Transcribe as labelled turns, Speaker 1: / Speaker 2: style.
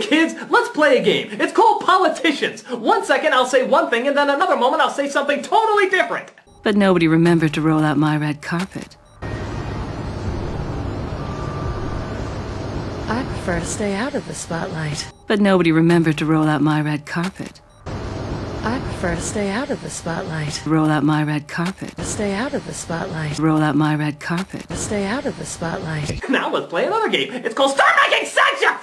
Speaker 1: Kids, let's play a game. It's called Politicians. One second I'll say one thing and then another moment I'll say something totally different.
Speaker 2: But nobody remembered to roll out my red carpet.
Speaker 3: I prefer to stay out of the spotlight.
Speaker 2: But nobody remembered to roll out my red carpet.
Speaker 3: I prefer to stay out of the spotlight.
Speaker 2: Roll out my red carpet.
Speaker 3: Stay out of the spotlight.
Speaker 2: Roll out my red carpet.
Speaker 3: Stay out of the spotlight.
Speaker 1: Now let's play another game. It's called Start Making Sense, you!